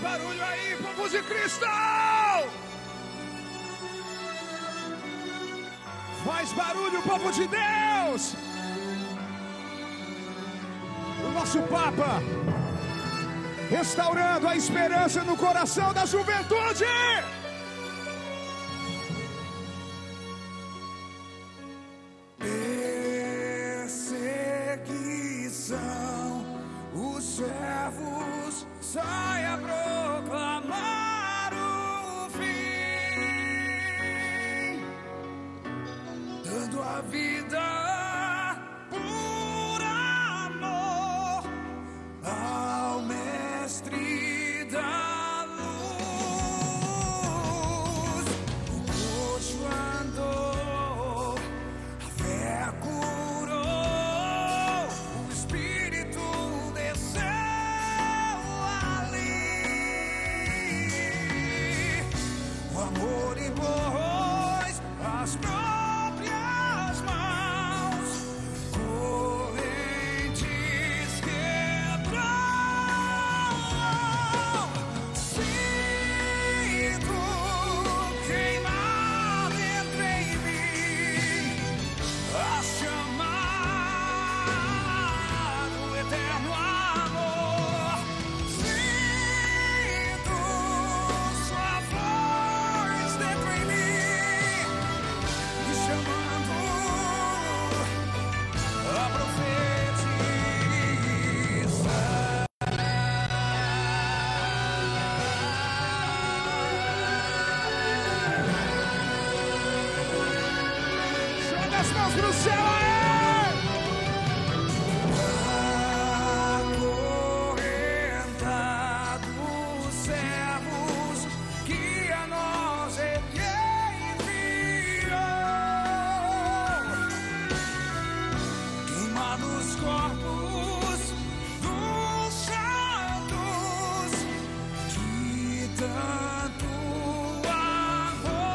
barulho aí, povo de Cristo! Faz barulho, povo de Deus! O nosso Papa restaurando a esperança no coração da juventude. Perseguição, os servos saem a vida por amor ao mestre da luz. O coxo andou, a fé curou, o espírito desceu ali. O amor impôs as próprias Mãos pro céu aí! Acorrentados servos que a nós ele enviou, queimados corpos dos santos que tanto amou.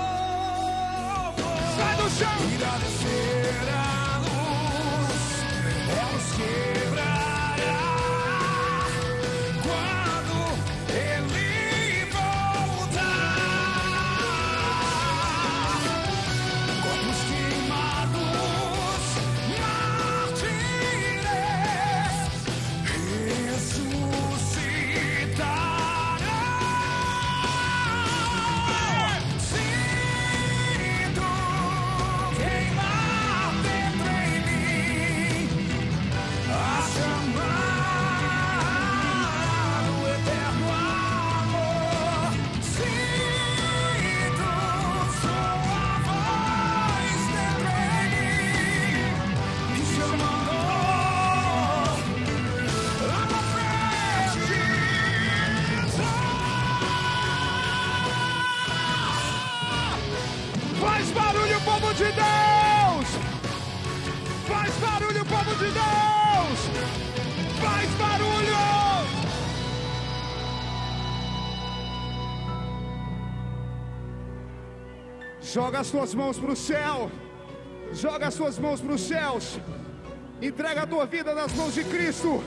Sai do chão! De Deus! Faz barulho, povo de Deus! Faz barulho! Joga as tuas mãos para o céu. Joga as suas mãos para os céus. Entrega a tua vida nas mãos de Cristo.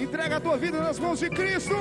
Entrega a tua vida nas mãos de Cristo.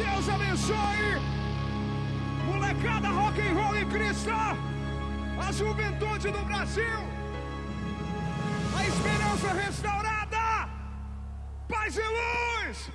Deus abençoe. Molecada rock and roll em Cristo. A juventude do Brasil. A esperança restaurada. Paz e luz.